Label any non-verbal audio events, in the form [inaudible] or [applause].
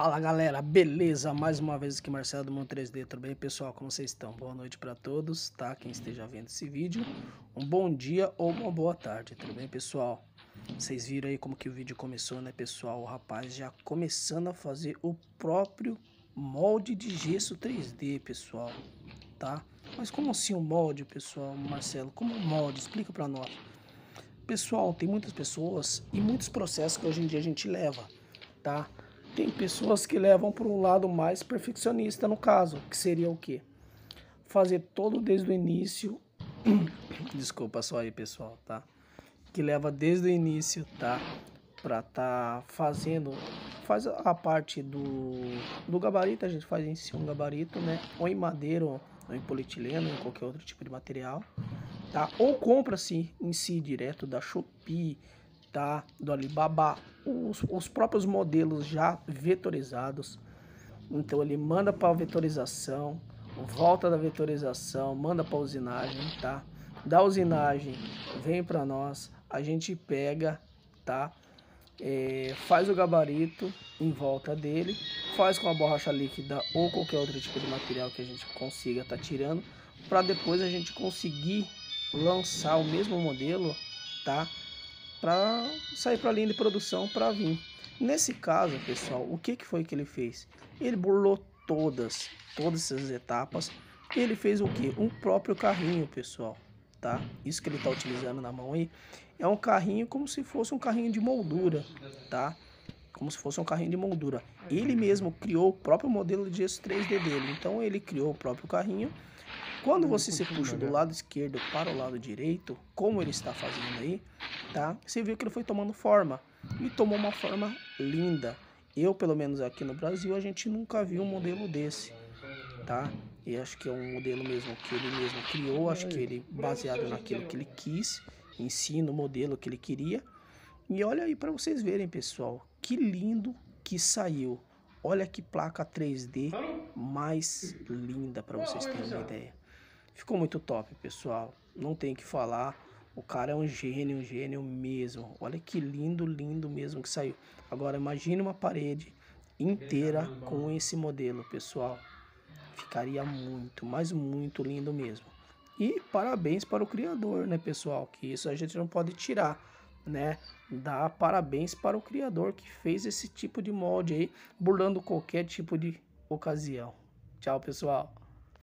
Fala galera, beleza? Mais uma vez aqui Marcelo do Mundo 3D, tudo bem pessoal? Como vocês estão? Boa noite para todos, tá? Quem esteja vendo esse vídeo, um bom dia ou uma boa tarde, tudo bem pessoal? Vocês viram aí como que o vídeo começou, né pessoal? O rapaz já começando a fazer o próprio molde de gesso 3D, pessoal, tá? Mas como assim o molde, pessoal? Marcelo, como o molde? Explica para nós. Pessoal, tem muitas pessoas e muitos processos que hoje em dia a gente leva, tá? Tem pessoas que levam para um lado mais perfeccionista no caso, que seria o quê? Fazer todo desde o início. [coughs] Desculpa só aí, pessoal, tá? Que leva desde o início, tá? Para tá fazendo faz a parte do, do gabarito, a gente faz em si um gabarito, né? Ou em madeira, ou em polietileno, ou em qualquer outro tipo de material, tá? Ou compra-se em si direto da Shopee, tá? Do Alibaba, os, os próprios modelos já vetorizados. Então ele manda para a vetorização, volta da vetorização, manda para usinagem, tá? Da usinagem vem para nós, a gente pega, tá? É, faz o gabarito em volta dele, faz com a borracha líquida ou qualquer outro tipo de material que a gente consiga tá tirando, para depois a gente conseguir lançar o mesmo modelo, tá? Para sair para a linha de produção para vir. Nesse caso, pessoal, o que, que foi que ele fez? Ele burlou todas, todas essas etapas. Ele fez o que? Um próprio carrinho, pessoal, tá? Isso que ele está utilizando na mão aí é um carrinho como se fosse um carrinho de moldura, tá? Como se fosse um carrinho de moldura. Ele mesmo criou o próprio modelo de gesso 3D dele. Então ele criou o próprio carrinho quando você se puxa do lado esquerdo para o lado direito, como ele está fazendo aí, tá? Você vê que ele foi tomando forma e tomou uma forma linda. Eu, pelo menos aqui no Brasil, a gente nunca viu um modelo desse, tá? E acho que é um modelo mesmo que ele mesmo criou, acho que ele baseado naquilo que ele quis, em si, no modelo que ele queria. E olha aí para vocês verem, pessoal, que lindo que saiu. Olha que placa 3D mais linda para vocês terem uma ideia. Ficou muito top, pessoal. Não tem que falar. O cara é um gênio, um gênio mesmo. Olha que lindo, lindo mesmo que saiu. Agora imagine uma parede inteira com esse modelo, pessoal. Ficaria muito, mas muito lindo mesmo. E parabéns para o criador, né, pessoal? Que isso a gente não pode tirar, né? Dá parabéns para o criador que fez esse tipo de molde aí, burlando qualquer tipo de ocasião. Tchau, pessoal.